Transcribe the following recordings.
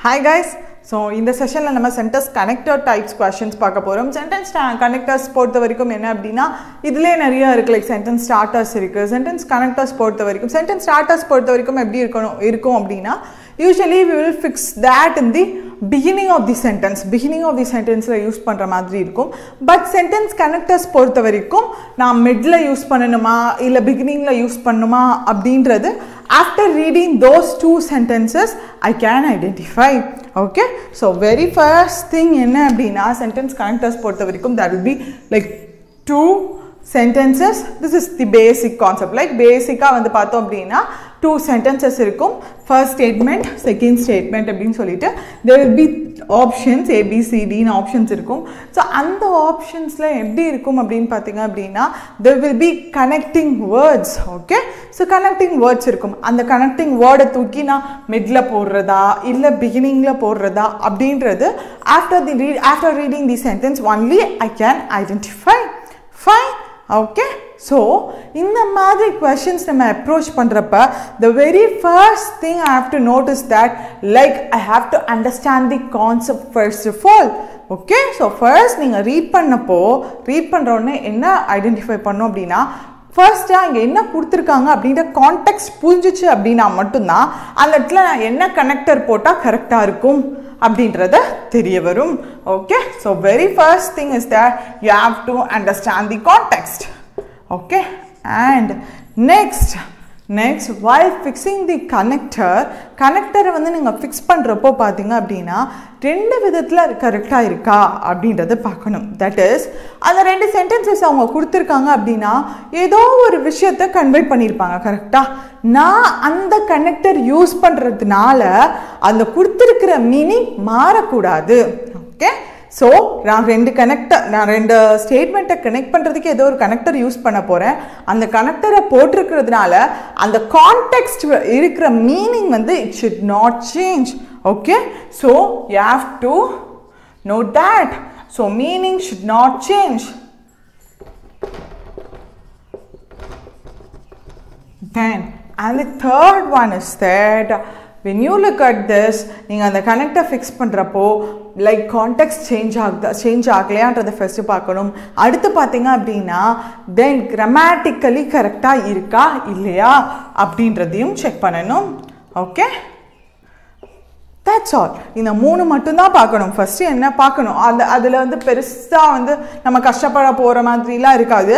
Hi guys so இந்த செஷனில் நம்ம சென்டென்ஸ் கனெக்டர் டைப்ஸ் கொஷின்ஸ் பார்க்க போகிறோம் சென்டென்ஸ் கனெக்டர்ஸ் பொறுத்த வரைக்கும் என்ன அப்படின்னா இதிலே நிறைய இருக்குது லைக் சென்டென்ஸ் ஸ்டார்டர்ஸ் இருக்குது சென்டென்ஸ் கனெக்டர்ஸ் பொறுத்த வரைக்கும் சென்டென்ஸ் ஸ்டார்டர்ஸ் பொறுத்த வரைக்கும் எப்படி இருக்கணும் இருக்கும் அப்படின்னா usually we will fix that in the beginning of the sentence beginning of the சென்டென்ஸில் use பண்ணுற மாதிரி இருக்கும். பட் சென்டென்ஸ் கனெக்டர்ஸ் பொறுத்த வரைக்கும் நான் மிடில் யூஸ் பண்ணணுமா இல்லை பிகினிங்கில் யூஸ் பண்ணணுமா அப்படின்றது after reading those two sentences I can identify okay so very first thing என்ன அப்படின்னா சென்டென்ஸ் கனெக்டர்ஸ் பொறுத்த வரைக்கும் that will be like two sentences this is the basic concept like பேசிக்காக வந்து பார்த்தோம் அப்படின்னா டூ சென்டென்சஸ் இருக்கும். ஃபர்ஸ்ட் ஸ்டேட்மெண்ட் செகண்ட் ஸ்டேட்மெண்ட் அப்படின்னு சொல்லிட்டு தேர் வில் பி ஆப்ஷன்ஸ் ஏபிசிடின்னு ஆப்ஷன்ஸ் இருக்கும். ஸோ அந்த ஆப்ஷன்ஸில் எப்படி இருக்கும் அப்படின்னு பார்த்தீங்க அப்படின்னா there will be connecting words okay so connecting words இருக்கும். அந்த கனெக்டிங் வேர்டை தூக்கி நான் மிடில் போடுறதா இல்லை பிகினிங்கில் போடுறதா அப்படின்றது after the read after reading the sentence only I can identify fine okay so இந்த மாதிரி கொஷின்ஸ் நம்ம அப்ரோச் பண்ணுறப்ப the very first thing I have to notice that like I have to understand the concept first of all okay so first நீங்கள் read பண்ணப்போ read பண்ணுறோடனே என்ன identify பண்ணோம் அப்படின்னா ஃபர்ஸ்ட்டாக இங்கே என்ன கொடுத்துருக்காங்க அப்படின்ற கான்டெக்ட் புரிஞ்சிச்சு அப்படின்னா மட்டும்தான் அந்த இடத்துல நான் என்ன கனெக்டர் போட்டால் கரெக்டாக இருக்கும். அப்படின்றத தெரிய வரும். Okay so very first thing is that you have to understand the context okay and next next by fixing the connector கனெக்டரை வந்து நீங்கள் ஃபிக்ஸ் பண்ணுறப்போ பார்த்தீங்க அப்படின்னா ரெண்டு விதத்தில் கரெக்டாக இருக்கா அப்படின்றத பார்க்கணும். தட் இஸ் அந்த ரெண்டு சென்டென்சஸ் அவங்க கொடுத்துருக்காங்க அப்படின்னா ஏதோ ஒரு விஷயத்த கன்வே பண்ணியிருப்பாங்க கரெக்டாக நான் அந்த கனெக்டர் யூஸ் பண்ணுறதுனால அந்த கொடுத்துருக்கிற மீனிங் மாறக்கூடாது. ஓகே ஸோ நான் ரெண்டு கனெக்டர் நான் ரெண்டு ஸ்டேட்மெண்ட்டை கனெக்ட் பண்ணுறதுக்கு ஏதோ ஒரு கனெக்டர் யூஸ் பண்ண போகிறேன் அந்த கனெக்டரை போட்டிருக்கிறதுனால அந்த கான்டெக்ட் இருக்கிற மீனிங் வந்து it should not change okay so you have to note that so meaning should not change then and third one is that when you look at this நீங்கள் அந்த கனெக்டை fix பண்ணுறப்போ லைக் கான்டெக்ட் சேஞ்ச் ஆகுதா change ஆகலையான்றதை first பார்க்கணும். அடுத்து பார்த்தீங்க அப்படின்னா தென் கிராமட்டிக்கலி கரெக்டாக இருக்கா இல்லையா அப்படின்றதையும் செக் பண்ணணும். ஓகே தட்ஸ் ஆல் இந்த மூணு மட்டும்தான் பார்க்கணும். ஃபஸ்ட்டு என்ன பார்க்கணும்? அந்த அதில் வந்து பெருசாக வந்து நம்ம கஷ்டப்பட போகிற மாதிரிலாம் இருக்காது.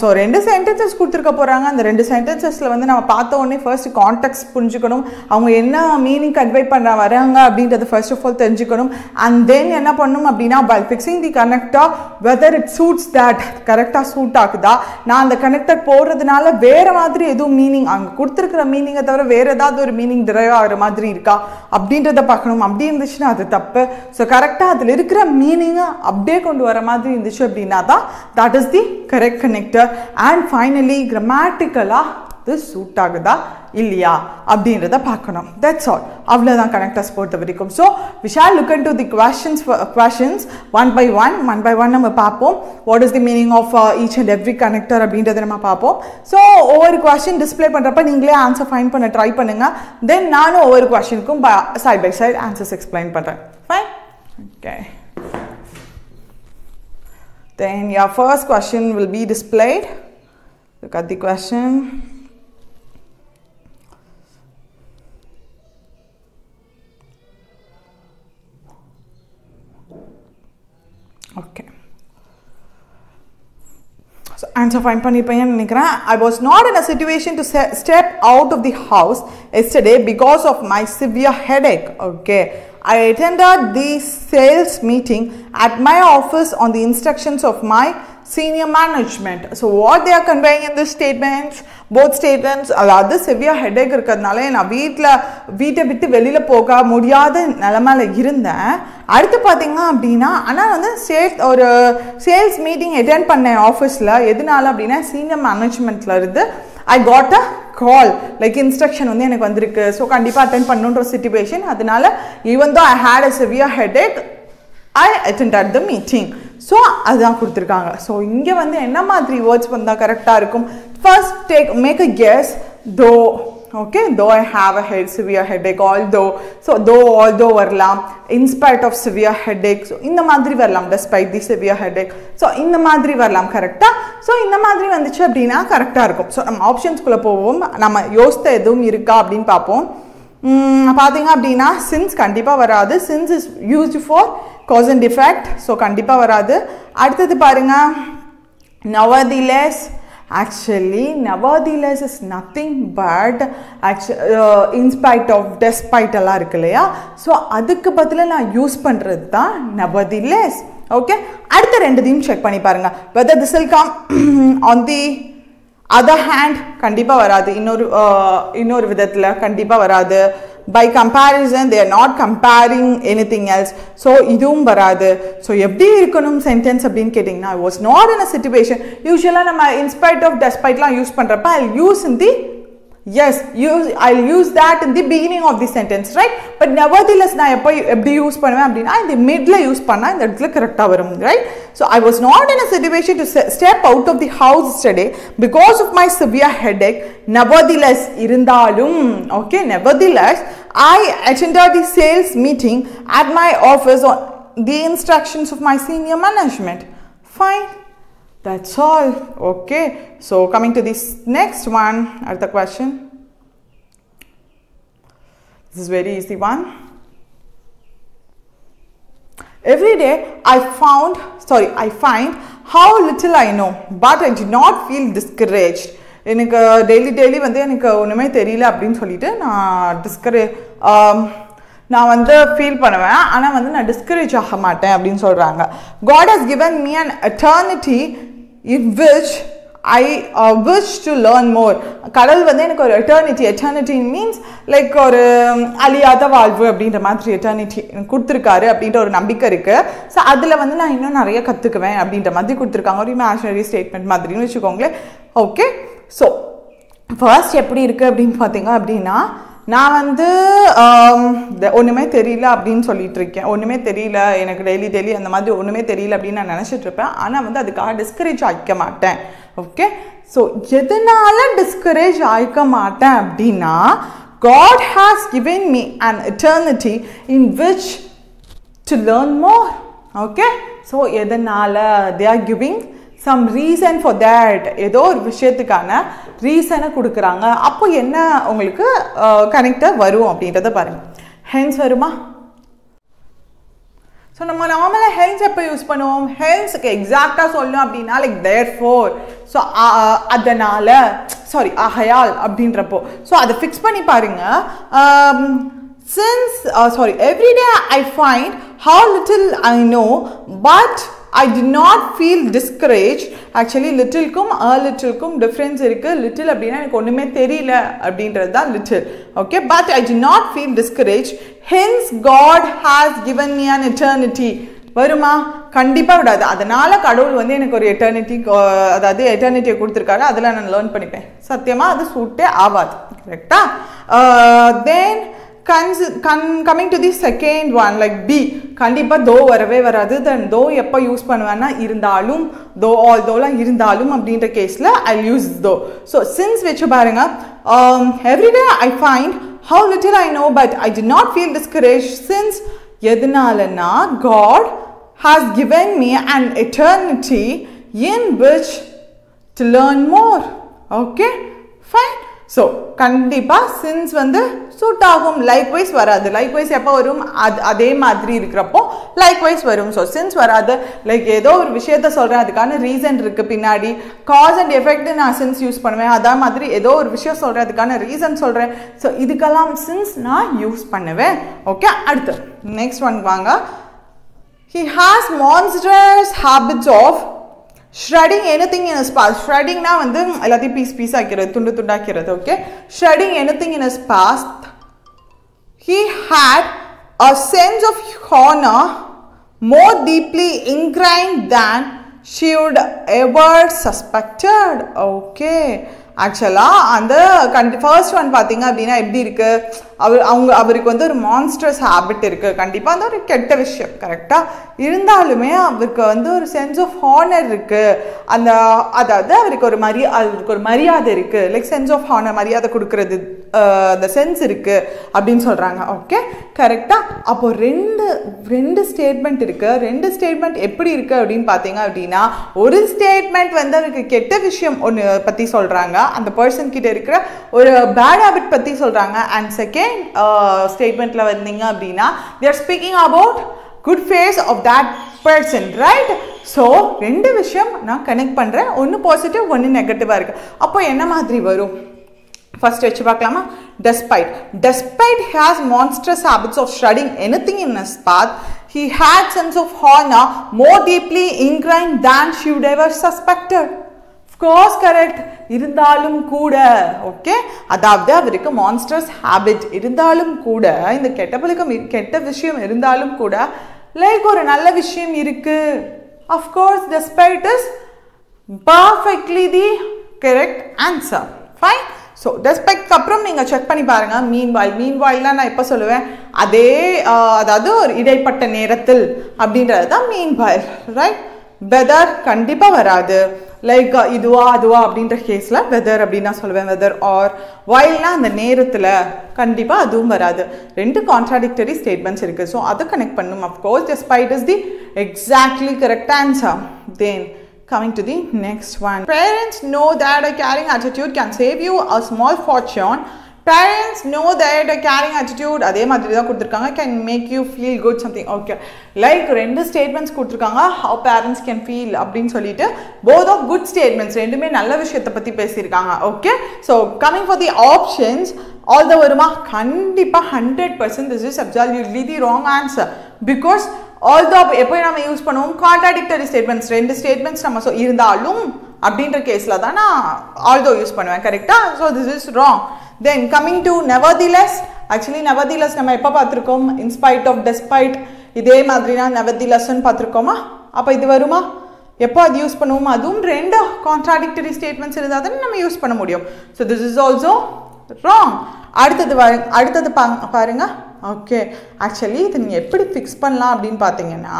ஸோ ரெண்டு சென்டென்சஸ் கொடுத்துருக்க போகிறாங்க அந்த ரெண்டு சென்டென்சஸில் வந்து நம்ம பார்த்த உடனே ஃபர்ஸ்ட் கான்டெக்ட் புரிஞ்சுக்கணும். அவங்க என்ன மீனிங் கன்வே பண்ண வராங்க அப்படின்றது ஃபர்ஸ்ட் ஆஃப் ஆல் தெரிஞ்சுக்கணும். அண்ட் தென் என்ன பண்ணணும் அப்படின்னா பை ஃபிக்ஸிங் தி கனெக்டாக வெதர் இட் சூட்ஸ் தேட் கரெக்டாக சூட் ஆகுதா? நான் அந்த கனெக்டர் போடுறதுனால வேறு மாதிரி எதுவும் மீனிங் அங்கே கொடுத்துருக்குற மீனிங்கை தவிர வேறு ஏதாவது ஒரு மீனிங் டிரைவ் ஆகிற மாதிரி இருக்கா? அப்படின்றத பார்க்கணும். அப்படி இருந்துச்சுன்னா அது தப்பு. ஸோ கரெக்டாக அதில் இருக்கிற மீனிங்கை அப்படியே கொண்டு வர மாதிரி இருந்துச்சு அப்படின்னா தான் that is the correct connector and finally கிராமட்டிக்கலாக அது சூட் ஆகுதா இல்லையா அப்படின்றத பார்க்கணும். தட்ஸ் ஆல் அவ்வளோதான் கனெக்டர்ஸ் பொறுத்த வரைக்கும் so we shall look and to the questions questions one by one one by one நம்ம பார்ப்போம். What is the meaning of each and every connector அப்படின்றத நம்ம பார்ப்போம். ஸோ ஒவ்வொரு கொஷின் டிஸ்பிளே பண்ணுறப்ப நீங்களே ஆன்சர் ஃபைன் பண்ண ட்ரை பண்ணுங்கள் தென் நானும் ஒவ்வொரு கொஷினுக்கும் side by side answers explain பண்ணுறேன் fine okay Then your first question will be displayed. Look at the question. Okay. So answer fine பண்ணிப்பேன்னு நினைக்கிறேன் I was not in a situation to step out of the house yesterday because of my severe headache okay I attended the sales meeting at my office on the instructions of my senior management. So what they are conveying in this statements, both statements, அதாவது severe headache இருக்கிறதுனால நான் வீட்டில் வீட்டை விட்டு வெளியில் போக முடியாத நிலமையில் இருந்தேன். அடுத்து பார்த்தீங்க அப்படின்னா ஆனால் வந்து சேல்ஸ் ஒரு சேல்ஸ் மீட்டிங் அட்டென்ட் பண்ணேன் ஆஃபீஸில் எதனால அப்படின்னா சீனியர் மேனேஜ்மெண்ட்டில் இருந்து I got a call like instruction வந்து எனக்கு வந்திருக்கு. ஸோ கண்டிப்பாக அட்டன் பண்ணுன்ற சுச்சுவேஷன் அதனால even though I had a severe headache I attend at the meeting so அதுதான் கொடுத்துருக்காங்க. ஸோ இங்கே வந்து என்ன மாதிரி வேர்ட்ஸ் வந்தால் கரெக்டாக இருக்கும்? First take make a guess though okay though I have a head severe headache although so though although வரலாம் in spite of severe headache so இந்த மாதிரி வரலாம். Despite the severe head ache so இந்த மாதிரி வரலாம் கரெக்டாக ஸோ இந்த மாதிரி வந்துச்சு அப்படின்னா கரெக்டாக இருக்கும். ஸோ நம்ம ஆப்ஷன்ஸ்குள்ளே போவோம். நம்ம யோசித்த எதுவும் இருக்கா அப்படின்னு பார்ப்போம். பார்த்தீங்க அப்படின்னா சின்ஸ் கண்டிப்பாக வராது. Since is used for cause and defect so கண்டிப்பாக வராது. அடுத்தது பாருங்கள் nevertheless actually nevertheless is nothing but actual in spite of despite எல்லாம் இருக்கு இல்லையா? ஸோ அதுக்கு பதிலாக நான் யூஸ் பண்ணுறது தான் நவதிலெஸ் ஓகே அடுத்த ரெண்டுத்தையும் செக் பண்ணி பாருங்கள் whether this will come on the other hand கண்டிப்பாக வராது. இன்னொரு uh, இன்னொரு விதத்தில் கண்டிப்பாக வராது. By comparison they're not comparing anything else so இதுவும் வராது. ஸோ எப்படி இருக்கணும் சென்டென்ஸ் அப்படின்னு கேட்டிங்கன்னா was not in a situation யூஸ்வலாக நம்ம இன்ஸ்பைட் ஆஃப் டெஸ்பைட்லாம் யூஸ் பண்ணுறப்ப I use in the S use I use that in the beginning of the sentence right but nevertheless நான் எப்போ எப்படி யூஸ் பண்ணுவேன் அப்படின்னா இந்த மிட்ல யூஸ் பண்ணால் இந்த இடத்துல கரெக்டாக வரும் right so I was not in a situation to step out of the house ஸ்டடே because of my severe headache nevertheless இருந்தாலும் okay nevertheless I attended the sales meeting at my office on the instructions of my senior management. Fine. That's all. Okay. So coming to this next one, at the question. This is very easy one. Every day I found, sorry, I find how little I know, but I did not feel discouraged. எனக்கு daily daily வந்து எனக்கு ஒன்றுமே தெரியல அப்படின்னு சொல்லிட்டு நான் டிஸ்கரே நான் வந்து ஃபீல் பண்ணுவேன் ஆனால் வந்து நான் டிஸ்கரேஜ் ஆக மாட்டேன் அப்படின்னு சொல்கிறாங்க God has given me an eternity in which I wish to learn more கடல் வந்து எனக்கு ஒரு எட்டர்னிட்டி எட்டர்னிட்டி மீன்ஸ் லைக் ஒரு um, அழியாத வாழ்வு அப்படின்ற மாதிரி எட்டர்னிட்டி கொடுத்துருக்காரு அப்படின்ற ஒரு நம்பிக்கை இருக்குது ஸோ அதில் வந்து நான் இன்னும் நிறைய கற்றுக்குவேன் அப்படின்ற மாதிரி கொடுத்துருக்காங்க. ஒரு இமேஷனரி ஸ்டேட்மெண்ட் மாதிரின்னு வச்சுக்கோங்களேன். ஓகே ஸோ ஃபர்ஸ்ட் எப்படி இருக்குது அப்படின்னு பார்த்தீங்க அப்படின்னா நான் வந்து ஒன்றுமே தெரியல அப்படின்னு சொல்லிட்டு இருக்கேன் ஒன்றுமே தெரியல எனக்கு டெய்லி டெய்லி அந்த மாதிரி ஒன்றுமே தெரியல அப்படின்னு நான் நினச்சிட்டு இருப்பேன் ஆனால் வந்து அதுக்காக டிஸ்கரேஜ் ஆகிக்க மாட்டேன். ஓகே ஸோ எதனால டிஸ்கரேஜ் ஆகிக்க மாட்டேன் அப்படின்னா God has given me and eternity in which to learn more okay so எதனால they are giving some reason for that ஏதோ ஒரு விஷயத்துக்கான ரீசனை கொடுக்குறாங்க. அப்போ என்ன உங்களுக்கு கனெக்டாக வரும் அப்படின்றத பாருங்கள் ஹென்ஸ் வருமா? ஸோ நம்ம நார்மலாக ஹெல்ஸ் எப்போ யூஸ் பண்ணுவோம்? ஹெல்ஸுக்கு எக்ஸாக்டாக சொல்லணும் அப்படின்னா லைக் தேர் ஃபோர் ஸோ அதனால் சாரி அஹயால் அப்படின்றப்போ. ஸோ அதை ஃபிக்ஸ் பண்ணி பாருங்கள் since sorry every day I find how little I know but I do not feel discourage actually லிட்டில்க்கும் a லிட்டில்க்கும் டிஃப்ரென்ஸ் இருக்குது லிட்டில் அப்படின்னா எனக்கு ஒன்றுமே தெரியல அப்படின்றது தான் little okay but I do not feel discourage hence God has given me an eternity வருமா? கண்டிப்பாக விடாது. அதனால் கடவுள் வந்து எனக்கு ஒரு எட்டர்னிட்டி அதாவது எட்டர்னிட்டியை கொடுத்துருக்காரு. அதில் நான் லேர்ன் பண்ணிப்பேன். சத்தியமாக அது சூட்டே ஆகாது. கரெக்டா then uh, guns gun coming to the second one like B கண்டிப்பாக தோ வரவே வராது. தென் தோ எப்போ யூஸ் பண்ணுவேன்னா இருந்தாலும் தோ ஆல் தோலாம் இருந்தாலும் அப்படின்ற கேஸில் I use though. So since வச்சு பாருங்க every day I find how little I know but I do not feel discourage since எதனாலன்னா God has given me and eternity in which to learn more okay fine so கண்டிப்பாக since வந்து suit ஆகும். Like wise வராது. Like wise எப்போ வரும்? அது அதே மாதிரி இருக்கிறப்போ லைக் வைஸ் வரும். ஸோ சின்ஸ் வராது. லைக் ஏதோ ஒரு விஷயத்த சொல்கிறேன் அதுக்கான ரீசன் இருக்குது பின்னாடி. காஸ் அண்ட் எஃபெக்ட் நான் சின்ஸ் யூஸ் பண்ணுவேன். அதே மாதிரி ஏதோ ஒரு விஷயம் சொல்கிறேன் அதுக்கான ரீசன் சொல்கிறேன் ஸோ இதுக்கெல்லாம் சின்ஸ் நான் யூஸ் பண்ணுவேன். ஓகே அடுத்து. நெக்ஸ்ட் ஒன் வாங்க. He has monsters habits of of shredding anything in his past shreddingனா வந்து எல்லாத்தையும் பீஸ் பீஸ் ஆக்கிறது துண்டு துண்டாக்கிறது okay shredding anything in his past he had a sense of honor more deeply ingrained than she would ever suspected okay ஆக்சுவலாக அந்த கண்டி first one பார்த்தீங்க அப்படின்னா எப்படி இருக்குது அவர் அவங்க அவருக்கு வந்து ஒரு மான்ஸ்டர்ஸ் ஹேபிட் இருக்குது கண்டிப்பாக அந்த ஒரு கெட்ட விஷயம் கரெக்டாக இருந்தாலுமே அவருக்கு வந்து ஒரு சென்ஸ் ஆஃப் ஹானர் இருக்குது அந்த அதாவது அவருக்கு ஒரு மரியா அவருக்கு ஒரு மரியாதை இருக்குது லைக் சென்ஸ் ஆஃப் ஹானர் மரியாதை கொடுக்கறது அந்த சென்ஸ் இருக்குது அப்படின்னு சொல்கிறாங்க ஓகே கரெக்டாக அப்போ ரெண்டு ரெண்டு ஸ்டேட்மெண்ட் இருக்குது ரெண்டு ஸ்டேட்மெண்ட் எப்படி இருக்குது அப்படின்னு பார்த்தீங்க அப்படின்னா ஒரு ஸ்டேட்மெண்ட் வந்து அவருக்கு கெட்ட விஷயம் ஒன்று பற்றி சொல்கிறாங்க அந்த பர்சன் கிட்ட இருக்கிற ஒரு பேட் ஹேபிட் பற்றி சொல்கிறாங்க அண்ட் செகண்ட் ஸ்டேட்மெண்ட்டில் வந்தீங்க அப்படின்னா they're speaking about good face of that person right so ரெண்டு விஷயம் நான் கனெக்ட் பண்ணுறேன் ஒன்று பாசிட்டிவ் ஒன்று நெகட்டிவாக இருக்குது அப்போ என்ன மாதிரி வரும்? ஃபர்ஸ்ட் வச்சு பார்க்கலாமா? Despite despite has monstrous habits of shredding anything in his path. He had sense of honor more deeply ingrained than she would ever suspected. Course correct இருந்தாலும் கூட ஓகே அதாவது அவருக்கு மான்ஸ்டர்ஸ் ஹேபிட் இருந்தாலும் கூட இந்த கெட்ட பழக்கம் கெட்ட விஷயம் இருந்தாலும் கூட லைக் ஒரு நல்ல விஷயம் இருக்கு. Of course despite is perfectly the correct answer fine so டெஸ்பெக்ட்க்கு அப்புறம் நீங்கள் செக் பண்ணி பாருங்கள் மீன் வாயில் மீன் வாயிலாம் நான் எப்போ சொல்லுவேன். அதே அதாவது ஒரு இடைப்பட்ட நேரத்தில் அப்படின்றது தான் மீன் வாயில் ரைட் வெதர் கண்டிப்பாக வராது. லைக் இதுவா அதுவா அப்படின்ற கேஸில் வெதர் அப்படின்னு நான் சொல்லுவேன் வெதர் ஆர் வைல்னா அந்த நேரத்தில் கண்டிப்பாக அதுவும் வராது ரெண்டு கான்ட்ராடிக்டரி ஸ்டேட்மெண்ட்ஸ் இருக்குது ஸோ அதை கனெக்ட் பண்ணும் of course despite is the exactly correct answer then coming to the next one parents know that a caring attitude can save you a small fortune parents know that caring attitude அதே மாதிரி தான் கொடுத்துருக்காங்க. Can make you feel good something okay like ரெண்டு statements கொடுத்துருக்காங்க. How parents can feel அப்படின்னு சொல்லிட்டு both of good statements ரெண்டுமே நல்ல விஷயத்தை பற்றி பேசியிருக்காங்க. Okay so coming for the options all the வருமா? கண்டிப்பாக hundred percent this is absolutely the wrong answer because all the எப்போ நம்ம யூஸ் பண்ணுவோம் கான்ட்ராடிக்டரி ஸ்டேட்மெண்ட்ஸ் ரெண்டு ஸ்டேட்மெண்ட்ஸ் நம்ம இருந்தாலும் அப்படின்ற கேஸில் தான் நான் ஆல்தோ யூஸ் பண்ணுவேன். கரெக்டாக so this is wrong then coming to nevertheless actually nevertheless நம்ம எப்போ பார்த்துருக்கோம்? இன்ஸ்பைட் ஆஃப் டெஸ்பைட் இதே மாதிரினா நெவர்திலஸ்ன்னு பார்த்துருக்கோமா? அப்போ இது வருமா? எப்போ அது யூஸ் பண்ணுவோமோ அதுவும் ரெண்டு கான்ட்ராடிக்டரி ஸ்டேட்மெண்ட்ஸ் இருந்தால் தானே நம்ம யூஸ் பண்ண முடியும். So this is also wrong அடுத்தது அடுத்தது பா பாருங்க. ஓகே ஆக்சுவலி இது நீங்கள் எப்படி ஃபிக்ஸ் பண்ணலாம் அப்படின்னு பார்த்தீங்கன்னா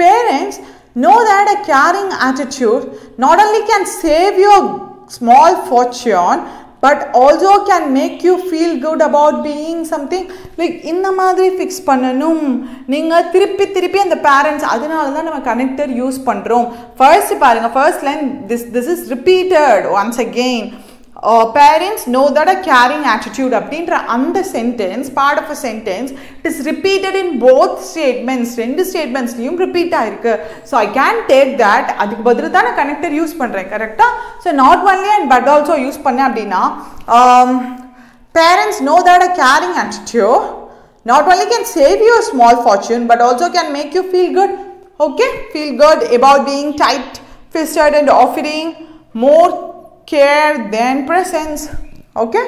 parents know that a caring attitude not only can save your small fortune but also can make you feel good about being something like இந்த மாதிரி ஃபிக்ஸ் பண்ணணும். நீங்கள் திருப்பி திருப்பி அந்த பேரண்ட்ஸ் அதனால தான் நம்ம கனெக்டர் யூஸ் பண்ணுறோம் ஃபர்ஸ்ட் பாருங்கள் first line this this is repeated once again parents know that a caring attitude அப்படின்ற அந்த sentence part of a sentence it is repeated in both statements ரெண்டு ஸ்டேட்மெண்ட்ஸ்லையும் ரிப்பீட் ஆயிருக்கு. So I can take that அதுக்கு பதில் தான் நான் connector use பண்ணுறேன் கரெக்டாக so not only and but also use பண்ணேன் அப்படின்னா parents know that a caring attitude not only can save you small fortune but also also can make you feel good okay? Feel good about being tight fisted and offering care than presence. Okay?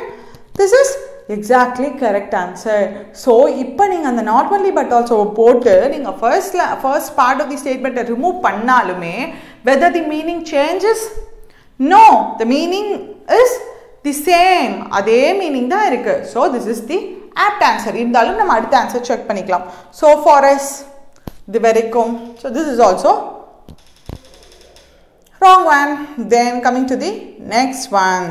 This is exactly correct answer so இப்போ நீங்கள் அந்த not only but also போட்டு நீங்கள் ஃபர்ஸ்ட்ல first part of the ஸ்டேட்மெண்ட்டை remove பண்ணாலுமே whether the meaning changes no the meaning is the same அதே meaning தான் இருக்குது so this is the apt answer இருந்தாலும் நம்ம அடுத்த ஆன்சர் செக் பண்ணிக்கலாம். ஸோ ஃபார் எஸ் இது வரைக்கும். So this is also wrong one then coming to the next one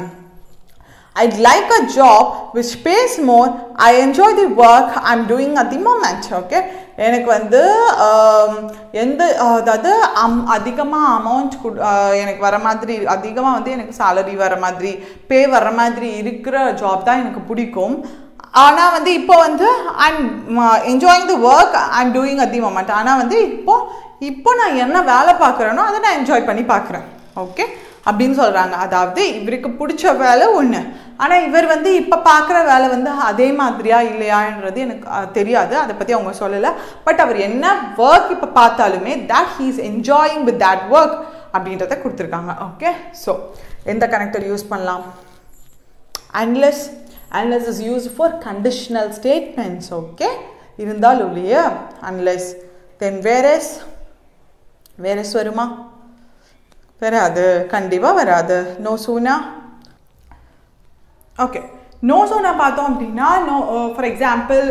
I'd like a job which pays more. I enjoy the work I'm doing at the moment. Okay. எனக்கு வந்து um, எந்த அதாவது அம் அதிகமாக amount எனக்கு வர மாதிரி அதிகமாக வந்து எனக்கு சேலரி வர மாதிரி பே வர மாதிரி இருக்கிற ஜாப் தான் எனக்கு பிடிக்கும் ஆனால் வந்து இப்போ வந்து I'm enjoying the work I'm doing at the moment ஆனால் வந்து இப்போது இப்போ நான் என்ன வேலை பார்க்குறேனோ அதை நான் என்ஜாய் பண்ணி பார்க்குறேன். ஓகே அப்படின்னு சொல்கிறாங்க அதாவது இவருக்கு பிடிச்ச வேலை ஒன்று ஆனால் இவர் வந்து இப்போ பார்க்குற வேலை வந்து அதே மாதிரியா இல்லையான்றது எனக்கு தெரியாது. அதை பற்றி அவங்க சொல்லலை. பட் அவர் என்ன ஒர்க் இப்போ பார்த்தாலுமே that he is enjoying with that work அப்படின்றத கொடுத்துருக்காங்க. ஓகே ஸோ எந்த கனெக்டர் யூஸ் பண்ணலாம்? Unless unless is use for conditional statements okay இருந்தால் இருந்தாலும் அன்லெஸ் தென் வேர் எஸ் வேறு வருமா வராது கண்டிப்பாக வராது no sooner okay no sooner பார்த்தோம் அப்படின்னா no for example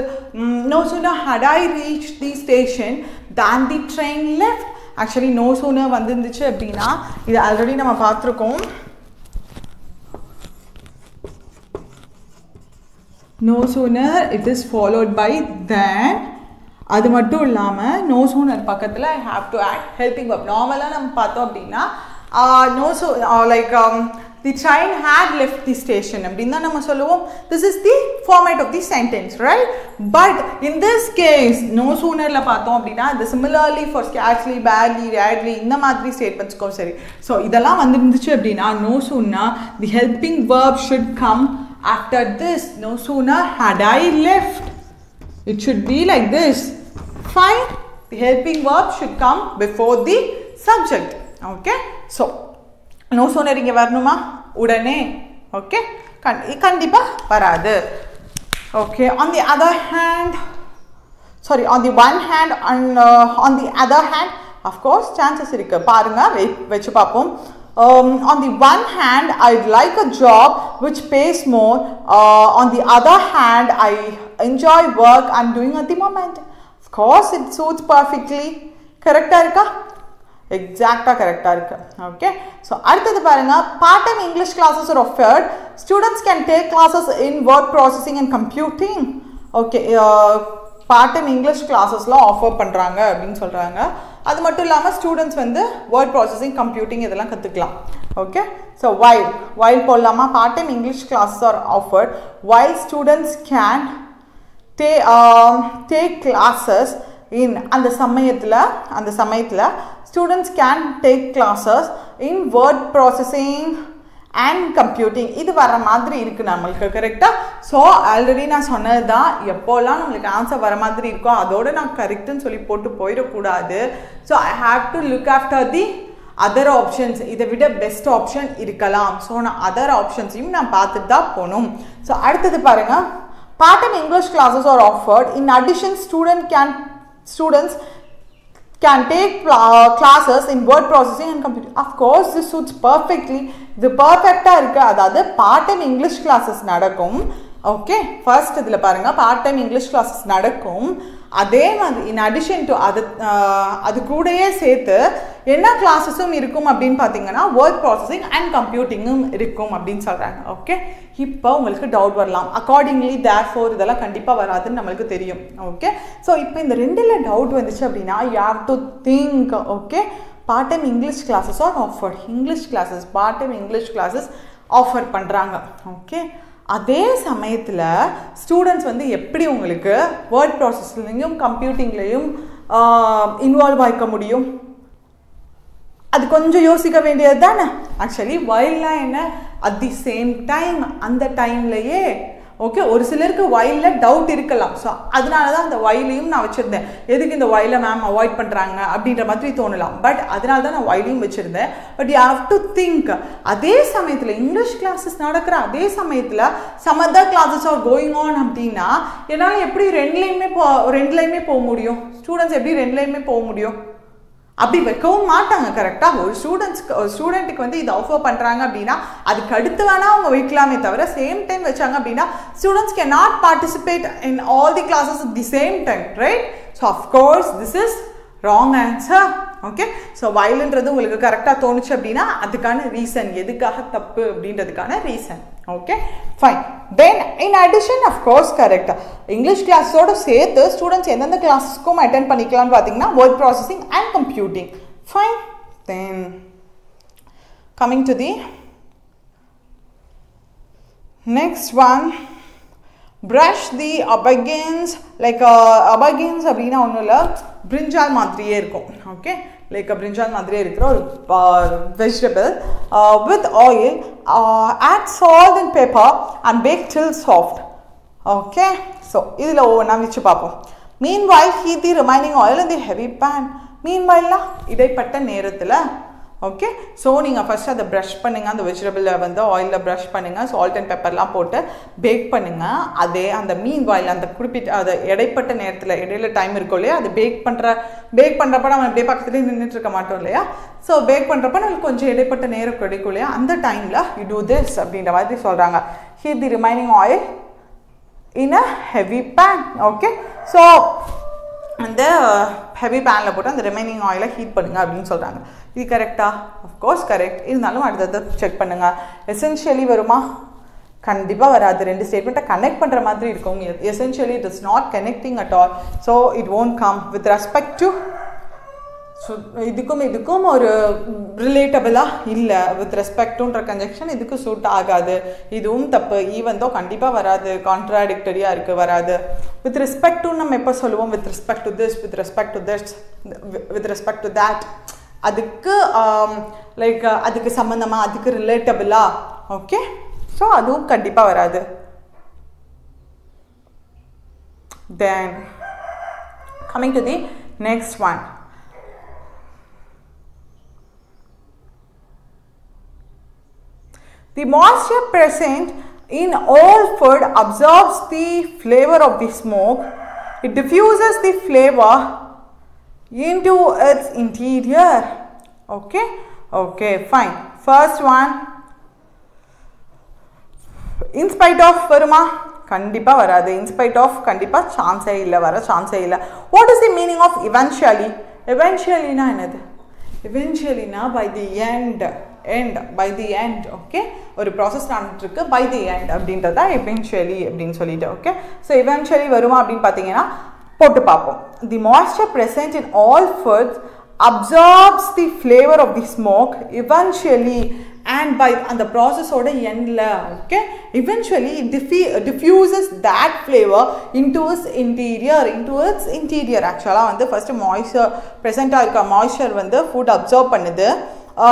no sooner had I reach the station than the train left actually no sooner வந்துருந்துச்சு அப்படின்னா இது ஆல்ரெடி நம்ம பார்த்துருக்கோம் no sooner it is followed by then அது மட்டும் இல்லாமல் நோ ஓனர் பக்கத்தில் I have to act helping up நார்மலாக நம்ம பார்த்தோம் அப்படின்னா no like the train had left the station அப்படின்னு தான் நம்ம சொல்லுவோம். This is the format of the sentence right but in this case no சூனரில் பார்த்தோம் அப்படின்னா இந்த சிமிலர்லி ஃபார் ஸ்கேட்லி பேட்லி ரேட்லி இந்த மாதிரி ஸ்டேட்மெண்ட்ஸ்க்கும் சரி. ஸோ இதெல்லாம் வந்துருந்துச்சு அப்படின்னா no sooner the helping verb should come after this no sooner had I left it should be like this Fine. The helping verb should come before the subject. Okay. So, no sooner இங்கே வரணுமா உடனே okay கண் கண்டிப்பாக வராது okay on the other hand sorry on the one hand and on the other hand of course chances இருக்கு பாருங்க wait வச்சு பார்ப்போம் Um, on the one hand, I'd like a job which pays more. Uh, on the other hand, I enjoy work I'm doing at the moment. Of it suits perfectly கரெக்டாக இருக்கா? எக்ஸாக்டாக கரெக்டாக இருக்கு. Okay so அடுத்தது பாருங்க. Part time English classes ஒரு offered students can take classes in word processing and computing okay part time English கிளாஸஸ்லாம் offer பண்ணுறாங்க அப்படின்னு சொல்கிறாங்க அது மட்டும் இல்லாமல் ஸ்டூடெண்ட்ஸ் வந்து வேர்ட் ப்ராசஸிங் கம்ப்யூட்டிங் இதெல்லாம் கற்றுக்கலாம் ஓகே ஸோ வைல் வைல் போடலாமா? Part time English classes are offered while students can day take classes in அந்த சமயத்தில் அந்த சமயத்தில் students can take classes in word processing and computing இது வர மாதிரி இருக்குது நம்மளுக்கு கரெக்டாக ஸோ ஆல்ரெடி நான் சொன்னது தான் எப்போல்லாம் நம்மளுக்கு ஆன்சர் வர மாதிரி இருக்கோ அதோடு நான் கரெக்டுன்னு சொல்லி போட்டு போயிடக்கூடாது. So I have to look after the other options இதை விட பெஸ்ட் ஆப்ஷன் இருக்கலாம். ஸோ நான் அதர் ஆப்ஷன்ஸையும் நான் பார்த்துட்டு தான் போகணும். ஸோ அடுத்தது பாருங்கள் part time English classes are offered in addition student can students can take uh, classes in word processing and computer. Of course, this suits perfectly. இது பர்ஃபெக்டாக இருக்குது அதாவது பார்ட் டைம் இங்கிலீஷ் கிளாஸஸ் நடக்கும் ஓகே ஃபர்ஸ்ட் இதில் பாருங்கள் part time English classes நடக்கும். அதே மாதிரி இன் அடிஷன் டு அது அது கூடயே சேர்த்து என்ன கிளாஸஸும் இருக்கும் அப்படின்னு பார்த்தீங்கன்னா வேர்ட் ப்ராசஸிங் அண்ட் கம்ப்யூட்டிங்கும் இருக்கும் அப்படின்னு சொல்கிறாங்க ஓகே இப்போ உங்களுக்கு டவுட் வரலாம். அக்கார்டிங்லி தேர் ஃபோர் இதெல்லாம் கண்டிப்பாக வராதுன்னு நம்மளுக்கு தெரியும். ஓகே ஸோ இப்போ இந்த ரெண்டில் டவுட் வந்துச்சு அப்படின்னா யார் to think okay part time English classes are offer English classes part time English classes offer பண்ணுறாங்க ஓகே அதே சமயத்தில் ஸ்டூடெண்ட்ஸ் வந்து எப்படி உங்களுக்கு வேர்ட் ப்ராசஸ்லையும் கம்ப்யூட்டிங்லேயும் இன்வால்வ் ஆகிக்க முடியும்? அது கொஞ்சம் யோசிக்க வேண்டியது தானே ஆக்சுவலி வயல்லாம் என்ன? அட் தி சேம் டைம் அந்த டைம்லையே ஓகே ஒரு சிலருக்கு வயலில் டவுட் இருக்கலாம். ஸோ அதனால தான் அந்த வயலையும் நான் வச்சுருந்தேன். எதுக்கு இந்த வயலை மேம் அவாய்ட் பண்ணுறாங்க அப்படின்ற மாதிரி தோணலாம். பட் அதனால தான் நான் வயலையும் வச்சுருந்தேன். But you have to think அதே சமயத்தில் இங்கிலீஷ் கிளாஸஸ் நடக்கிற அதே சமயத்தில் some classes are going on அப்படின்னா என்னால் எப்படி ரெண்டுலேயுமே போ ரெண்டுலேயுமே போக முடியும்? ஸ்டூடெண்ட்ஸ் எப்படி ரெண்டுலேயுமே போக முடியும்? அப்படி வைக்கவும் மாட்டாங்க கரெக்டாக ஒரு ஸ்டூடெண்ட்ஸ்க்கு ஒரு ஸ்டூடெண்ட்டுக்கு வந்து இதை ஆஃபர் பண்ணுறாங்க அப்படின்னா அதுக்கு அடுத்து வேணால் அவங்க வைக்கலாமே தவிர சேம் டைம் வச்சாங்க அப்படின்னா students can not participate in all the classes the same time right so of course this is wrong answer okay so வயலுன்றது உங்களுக்கு கரெக்டாக தோணுச்சு அப்படின்னா அதுக்கான ரீசன் எதுக்காக தப்பு அப்படின்றதுக்கான reason okay fine then in addition of course correct English கிளாஸோடு சேர்த்து students எந்தெந்த கிளாஸஸ்க்கும் அட்டன் பண்ணிக்கலாம்னு பார்த்தீங்கன்னா word processing and computing fine then coming to the next one brush the அபகின்ஸ் like அபகின்ஸ் அப்படின்னா ஒன்றும் இல்லை பிரிஞ்சால் மாதிரியே இருக்கும். ஓகே லைக் பிரிஞ்சால் மாதிரியே இருக்கிற ஒரு vegetable with oil add salt and pepper and bake till soft okay so இதில் ஒவ்வொன்றா வச்சு பார்ப்போம். Meanwhile heat the remaining oil இந்த ஹெவி பேன் மீன் வாயிலாம் இடைப்பட்ட நேரத்தில் ஓகே ஸோ நீங்கள் ஃபஸ்ட் அதை ப்ரஷ் பண்ணுங்கள் அந்த வெஜிடபிளை வந்து ஆயிலில் ப்ரஷ் பண்ணுங்கள் சால்ட் அண்ட் பெப்பர்லாம் போட்டு பேக் பண்ணுங்கள் அதே அந்த மீன் வாயில் அந்த குறிப்பிட்ட அதை இடைப்பட்ட நேரத்தில் இடையில டைம் இருக்கும் இல்லையா அது பேக் பண்ணுற பேக் பண்ணுறப்ப நம்ம அப்படியே பக்கத்துலேயே நின்றுட்டு இருக்க மாட்டோம் இல்லையா? ஸோ பேக் பண்ணுறப்ப நம்மளுக்கு கொஞ்சம் இடைப்பட்ட நேரம் கிடைக்கும் இல்லையா? அந்த டைமில் யூ டூ திஸ் அப்படின்ற மாதிரி சொல்கிறாங்க heat the remaining oil in a heavy pan okay so அந்த ஹெவி பேனில் போட்டு அந்த ரிமைனிங் ஆயிலை ஹீட் பண்ணுங்கள் அப்படின்னு சொல்கிறாங்க இது கரெக்டா அஃப்கோர்ஸ் கரெக்ட் இருந்தாலும் அடுத்தது செக் பண்ணுங்கள் எசென்ஷியலி வருமா? கண்டிப்பாக வராது. ரெண்டு ஸ்டேட்மெண்ட்டை கனெக்ட் பண்ணுற மாதிரி இருக்கும். Essentially it is not connecting at all so it won't come with respect to so இதுக்கும் இதுக்கும் ஒரு ரிலேட்டபிளாக இல்லை. வித் ரெஸ்பெக்டுன்ற கன்ஜெக்ஷன் இதுக்கு சூட் ஆகாது. இதுவும் தப்பு. ஈவன் தோ கண்டிப்பாக வராது. கான்ட்ராடிக்டரியாக இருக்குது வராது. வித் ரெஸ்பெக்ட் டு நம்ம எப்போ சொல்லுவோம்? With respect to this with respect to this with respect to that அதுக்கு லைக் அதுக்கு சம்மந்தமாக அதுக்கு ரிலேட்டபிளாக ஓகே ஸோ அதுவும் கண்டிப்பாக வராது then coming to the next one The moisture present in all food absorbs the flavor of the smoke. It diffuses the flavor into its interior. Okay, okay, fine. First one, in spite of வருமா கண்டிப்பாக வராது. In spite of கண்டிப்பாக சான்ஸே இல்லை வர சான்ஸே இல்லை. What is the meaning of eventually எவென்ச்சுவலினா என்னது? எவென்ச்சுவலினா by the end end by the end okay ஒரு ப்ராசஸ் நடந்துட்டுருக்கு பை தி எண்ட் அப்படின்றது தான் அப்படின்னு சொல்லிட்டு ஓகே ஸோ இவென்ஷுவலி வருமா அப்படின்னு பார்த்தீங்கன்னா போட்டு பார்ப்போம். The moisture present in all foods absorbs the flavour of the smoke eventually and by அந்த ப்ராசஸோட எண்டில் okay eventually it diffuses that flavour flavor into interior interior it's interior ஆக்சுவலாக வந்து ஃபஸ்ட்டு மாய்ஸ்சர் ப்ரெசென்ட்டாக இருக்க மாய்ஸ்சர் வந்து ஃபுட் அப்சர்வ் பண்ணுது.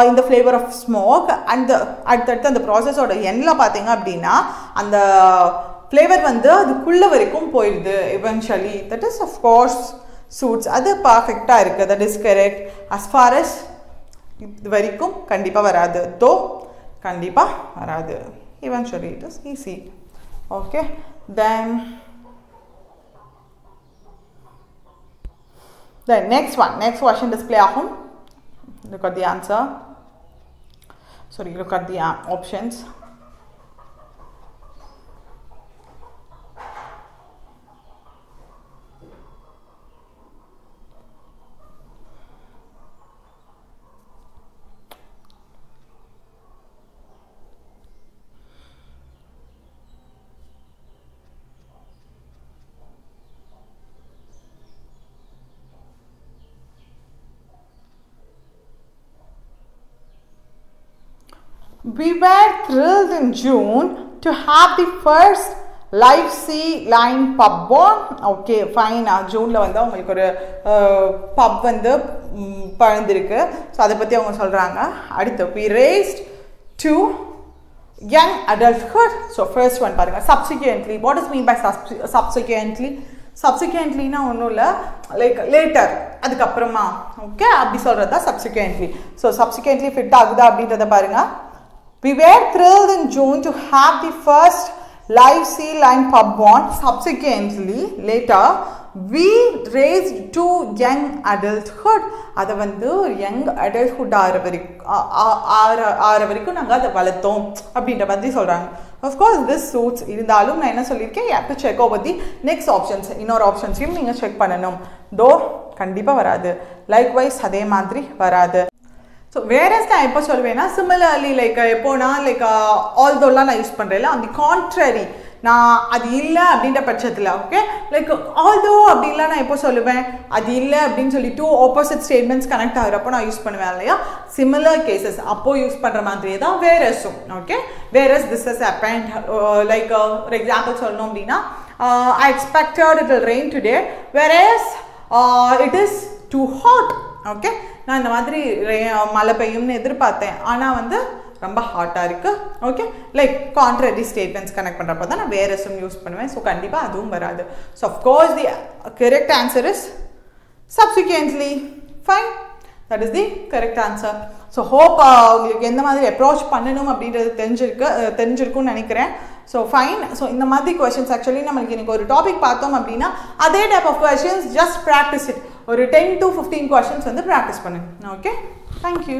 இந்த flavour of smoke and அடுத்தடுத்து அந்த ப்ராசஸோட எண்ணில் பார்த்தீங்க அப்படின்னா அந்த ஃப்ளேவர் வந்து அதுக்குள்ளே வரைக்கும் போயிடுது eventually that is course suits அது பர்ஃபெக்டாக இருக்குது that is correct as far as இது வரைக்கும் கண்டிப்பாக வராது. தோ கண்டிப்பாக வராது. Eventually it is easy okay then then next one next question display ஆகும். Look at the answer sorry look at the options. We were thrilled in June to have the first live C line பப் பப்போம் okay ஃபைனாக ஜூனில் வந்து அவங்களுக்கு ஒரு பப் வந்து பழந்திருக்கு so அதை பற்றி அவங்க சொல்கிறாங்க அடுத்து we raced to young adulthood so first one பாருங்கள் subsequently what is mean by சப்சி subsequently சப்சிக்வெண்ட்லினா ஒன்றும் இல்லை லைக் லேட்டர் அதுக்கப்புறமா ஓகே அப்படி சொல்கிறது தான் சப்சிக்வெண்ட்லி ஸோ சப்சிக்வெண்ட்லி ஃபிட் ஆகுதா அப்படின்றத பாருங்கள் we were thrilled in June to have the first live sea line pub on subsequently later we raised to young adulthood. அதை வந்து யங் அடல்ட்ஹுட் ஆகிற வரைக்கும் ஆற ஆற வரைக்கும் நாங்கள் அதை வளர்த்தோம் அப்படின்ற மாதிரி சொல்கிறாங்க அஃப்கோர்ஸ் திஸ் சூட்ஸ் இருந்தாலும் நான் என்ன சொல்லியிருக்கேன்? You to check over the next options இன்னொரு ஆப்ஷன்ஸையும் நீங்கள் செக் பண்ணணும். தோ கண்டிப்பாக வராது. லைக்வைஸ் அதே மாதிரி வராது. ஸோ வேரஸ் நான் எப்போ சொல்வேன்னா சிமிலர்லி லைக் எப்போனா லைக் ஆல்தோலாம் நான் யூஸ் பண்ணுறேன் அந்த கான்ட்ரரி நான் அது இல்லை அப்படின்ற பட்சத்தில் ஓகே லைக் ஆல்தோ அப்படின்லாம் நான் எப்போ சொல்லுவேன்? அது இல்லை அப்படின்னு சொல்லி டூ ஆப்போசிட் ஸ்டேட்மெண்ட்ஸ் கனெக்ட் ஆகிறப்போ நான் யூஸ் பண்ணுவேன் இல்லையா? சிமிலர் கேசஸ் அப்போ யூஸ் பண்ணுற மாதிரியே தான் வேரஸும் okay whereas this is append like ஒரு எக்ஸாம்பிள் சொல்லணும் அப்படின்னா I expected it will rain today whereas it is too hot okay நான் இந்த மாதிரி மழை பெய்யும்னு எதிர்பார்த்தேன். ஆனால் வந்து ரொம்ப ஹாட்டாக இருக்குது okay like contradictory statements connect பண்ணுறப்ப தான் நான் வேறு எஸ்எம் யூஸ் பண்ணுவேன். ஸோ கண்டிப்பாக அதுவும் வராது. So of course the correct answer is subsequently fine that is the correct answer so hope உங்களுக்கு எந்த மாதிரி அப்ரோச் பண்ணணும் அப்படின்றது தெரிஞ்சிருக்கு அஹ், தெரிஞ்சிருக்கும்னு நினைக்கிறேன். ஸோ ஃபைன் ஸோ இந்த மாதிரி கொஷின்ஸ் ஆக்சுவலி நம்மளுக்கு இன்னைக்கு ஒரு டாபிக் பார்த்தோம் அப்படின்னா அதே type of questions just practice it ஒரு டென் டு ஃபிஃப்டீன் கொஷின்ஸ் வந்து ப்ராக்டிஸ் பண்ணுங்க. Okay thank you